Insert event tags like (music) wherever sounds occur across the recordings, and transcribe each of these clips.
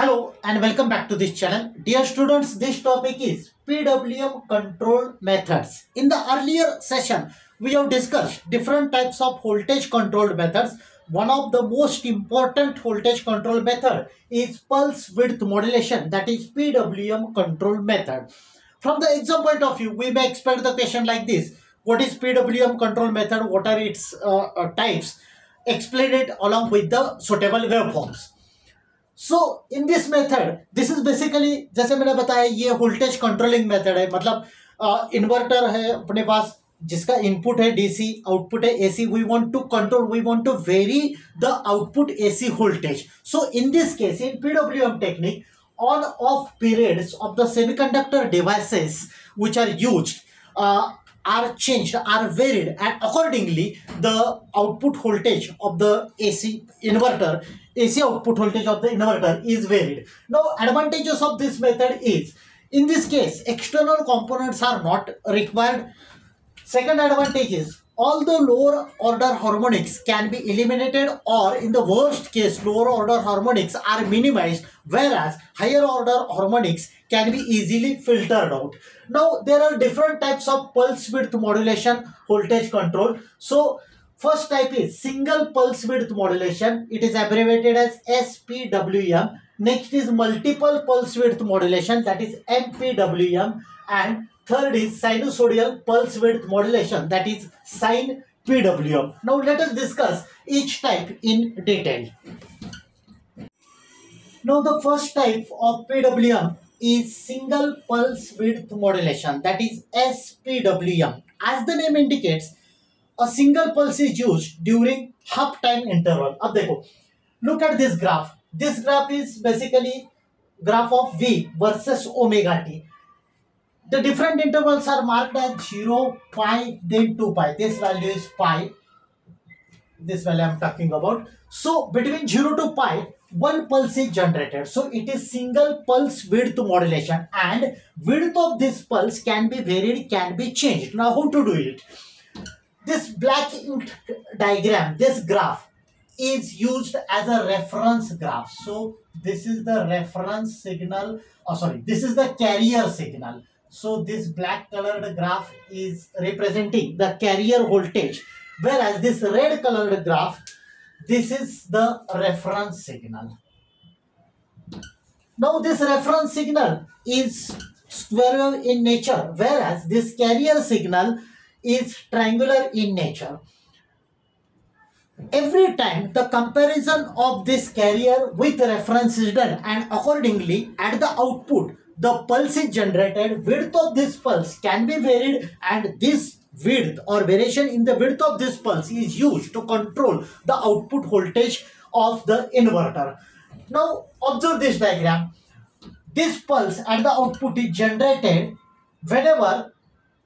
Hello and welcome back to this channel. Dear students, this topic is PWM control methods. In the earlier session, we have discussed different types of voltage controlled methods. One of the most important voltage control method is pulse width modulation that is PWM control method. From the exam point of view, we may expect the question like this. What is PWM control method? What are its uh, uh, types? Explain it along with the suitable waveforms. So in this method this is basically जैसे मैंने बताया ये voltage controlling method है। मतलब inverter uh, है अपने पास जिसका input है डीसी आउटपुट है AC we want to control we want to vary the output AC voltage so in this case in PWM technique on off periods of the semiconductor devices which are used uh, are changed are varied and accordingly the output voltage of the inverter AC output voltage of the inverter is varied. Now advantages of this method is in this case external components are not required. Second advantage is all the lower order harmonics can be eliminated or in the worst case lower order harmonics are minimized whereas higher order harmonics can be easily filtered out. Now there are different types of pulse width modulation voltage control. So first type is single pulse width modulation it is abbreviated as spwm next is multiple pulse width modulation that is mpwm and Third is sinusoidal pulse width modulation that is sine PWM. Now let us discuss each type in detail. Now the first type of PWM is single pulse width modulation that is SPWM. As the name indicates, a single pulse is used during half time interval. अब देखो, look at this graph. This graph is basically graph of V versus omega t. The different intervals are marked as 0, pi, then 2 pi. This value is pi. This value I am talking about. So between 0 to pi, one pulse is generated. So it is single pulse width modulation and width of this pulse can be varied, can be changed. Now how to do it? This black ink diagram, this graph is used as a reference graph. So this is the reference signal. Oh, sorry, this is the carrier signal. So this black colored graph is representing the carrier voltage whereas this red colored graph this is the reference signal. Now this reference signal is square in nature whereas this carrier signal is triangular in nature. Every time the comparison of this carrier with reference is done and accordingly at the output the pulse is generated. Width of this pulse can be varied and this width or variation in the width of this pulse is used to control the output voltage of the inverter. Now observe this diagram. This pulse at the output is generated whenever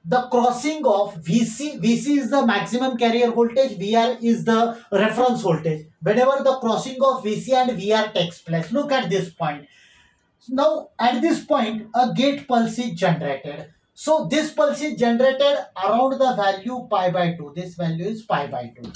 the crossing of VC, VC is the maximum carrier voltage, VR is the reference voltage. Whenever the crossing of VC and VR takes place, look at this point. Now, at this point, a gate pulse is generated. So, this pulse is generated around the value pi by 2. This value is pi by 2.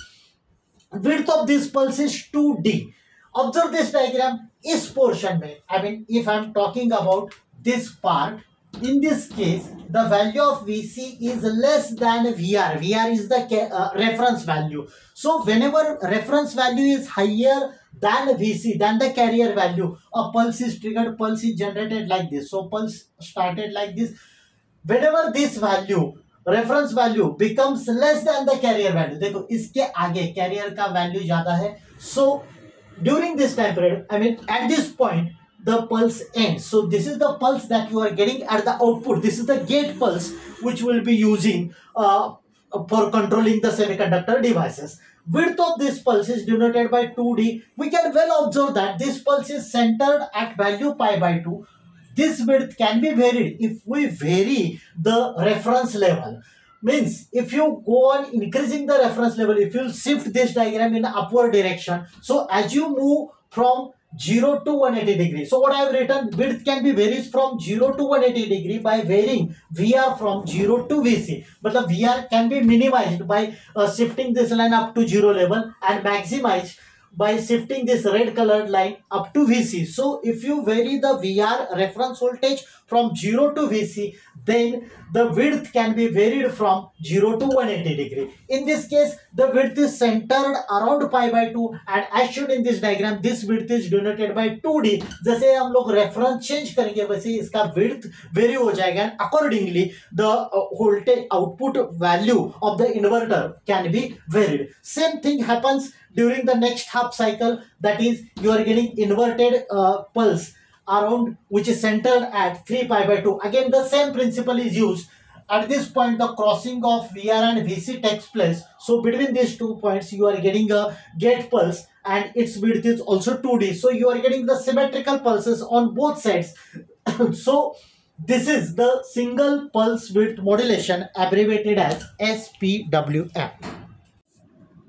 Width of this pulse is 2D. Observe this diagram. Is portion I mean, if I am talking about this part, in this case, the value of VC is less than VR. VR is the uh, reference value. So, whenever reference value is higher than VC, than the carrier value, a pulse is triggered, pulse is generated like this. So, pulse started like this. Whenever this value, reference value becomes less than the carrier value, देखो इसके आगे carrier का value ज़्यादा है. So, during this time period, I mean at this point, the pulse ends. So this is the pulse that you are getting at the output. This is the gate pulse which we'll be using uh, for controlling the semiconductor devices. Width of this pulse is denoted by 2D. We can well observe that this pulse is centered at value pi by 2. This width can be varied if we vary the reference level. Means if you go on increasing the reference level, if you shift this diagram in the upward direction, so as you move from 0 to 180 degree. So what I have written width can be varies from 0 to 180 degree by varying VR from 0 to VC. But the VR can be minimized by uh, shifting this line up to 0 level and maximized by shifting this red colored line up to VC. So if you vary the VR reference voltage from 0 to VC, then the width can be varied from 0 to 180 degree. In this case, the width is centered around pi by 2 and as shown in this diagram, this width is denoted by 2D. जैसे हम लोग reference change करेंगे वैसे इसका width vary हो जाएगा and accordingly the uh, voltage output value of the inverter can be varied. Same thing happens during the next half cycle that is you are getting inverted uh, pulse around which is centered at 3 pi by 2 again the same principle is used. At this point the crossing of VR and VC takes place. So between these two points you are getting a gate pulse and its width is also 2D so you are getting the symmetrical pulses on both sides. (coughs) So this is the single pulse width modulation abbreviated as SPWM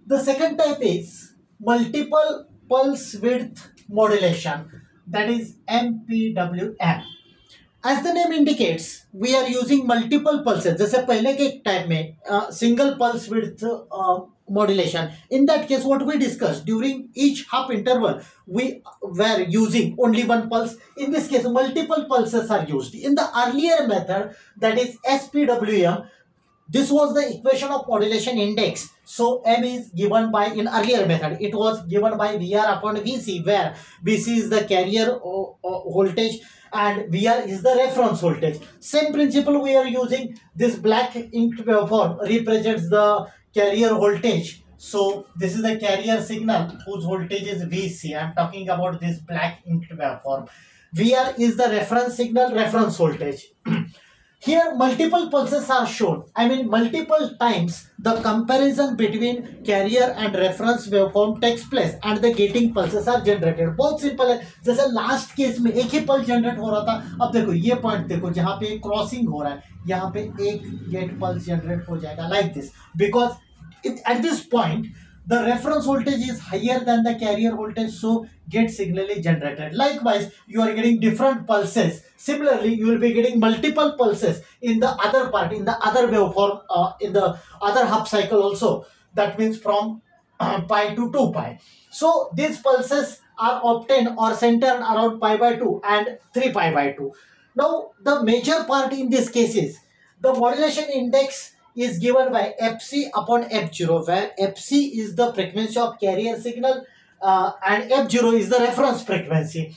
the second type is multiple pulse width modulation that is MPWM. As the name indicates, we are using multiple pulses. जैसे पहले के type में single pulse width uh, modulation. In that case, what we discussed during each half interval, we were using only one pulse. In this case, multiple pulses are used. In the earlier method, that is SPWM, this was the equation of modulation index. So M is given by in earlier method. It was given by VR upon VC where VC is the carrier voltage and VR is the reference voltage. Same principle we are using. This black inked form represents the carrier voltage. So this is the carrier signal whose voltage is VC. I am talking about this black inked form. VR is the reference signal reference voltage. (clears throat) Here multiple pulses are shown. I mean multiple times the comparison between carrier and reference waveform takes place and the gating pulses are generated. बहुत simple है जैसे last case में एक ही pulse generate हो रहा था अब देखो ये पॉइंट देखो जहाँ पे क्रॉसिंग हो रहा है यहाँ पे एक गेट पल्स जनरेट हो जाएगा like this because at this point the reference voltage is higher than the carrier voltage so gate signal is generated. Likewise you are getting different pulses. Similarly you will be getting multiple pulses in the other part in the other waveform uh, in the other half cycle also. That means from uh, pi to 2 pi. So these pulses are obtained or centered around pi by 2 and 3 pi by 2 now the major part in this case is the modulation index is given by fc upon f0 where fc is the frequency of carrier signal uh, and f0 is the reference frequency.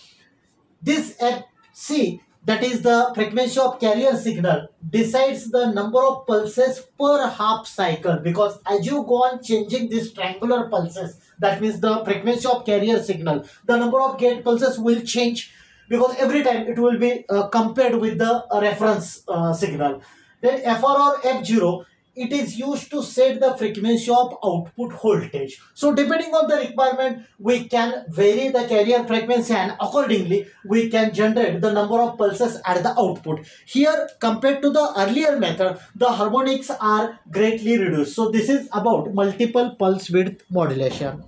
This fc that is the frequency of carrier signal decides the number of pulses per half cycle because as you go on changing these triangular pulses that means the frequency of carrier signal the number of gate pulses will change because every time it will be uh, compared with the uh, reference uh, signal then FR or F0 it is used to set the frequency of output voltage. So depending on the requirement, we can vary the carrier frequency and accordingly, we can generate the number of pulses at the output. Here, compared to the earlier method, the harmonics are greatly reduced. So this is about multiple pulse width modulation.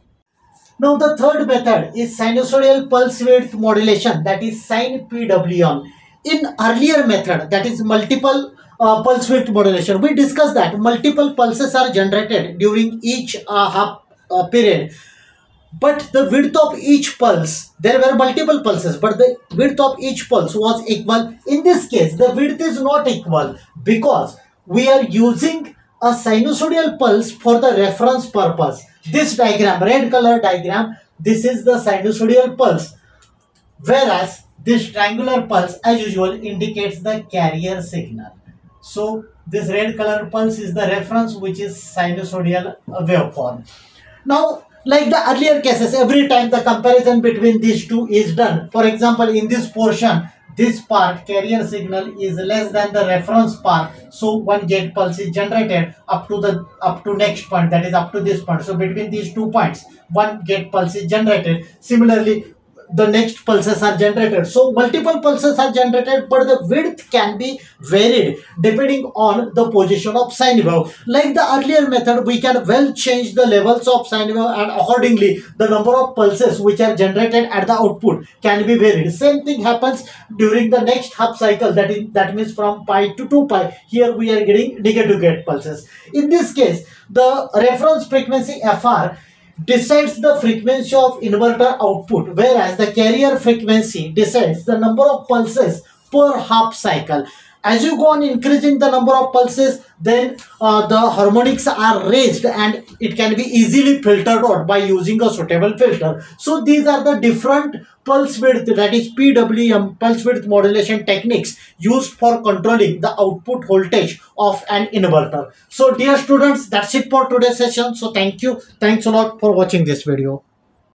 Now the third method is sinusoidal pulse width modulation that is sine PWM. In earlier method that is multiple uh, pulse width modulation. We discussed that multiple pulses are generated during each uh, half uh, period. But the width of each pulse, there were multiple pulses, but the width of each pulse was equal. In this case, the width is not equal because we are using a sinusoidal pulse for the reference purpose. This diagram, red color diagram, this is the sinusoidal pulse. Whereas this triangular pulse as usual indicates the carrier signal. So this red color pulse is the reference which is sinusoidal waveform. Now like the earlier cases every time the comparison between these two is done. For example in this portion this part carrier signal is less than the reference part so one gate pulse is generated up to the up to next point that is up to this point so between these two points one gate pulse is generated similarly the next pulses are generated. So multiple pulses are generated but the width can be varied depending on the position of sine wave. Like the earlier method we can well change the levels of sine wave and accordingly the number of pulses which are generated at the output can be varied. Same thing happens during the next half cycle that is that means from pi to 2 pi. Here we are getting negative gate pulses. In this case the reference frequency FR decides the frequency of inverter output whereas the carrier frequency decides the number of pulses per half cycle as you go on increasing the number of pulses then uh, the harmonics are raised and it can be easily filtered out by using a suitable filter. So these are the different pulse width that is PWM pulse width modulation techniques used for controlling the output voltage of an inverter. So dear students that's it for today's session. So thank you. Thanks a lot for watching this video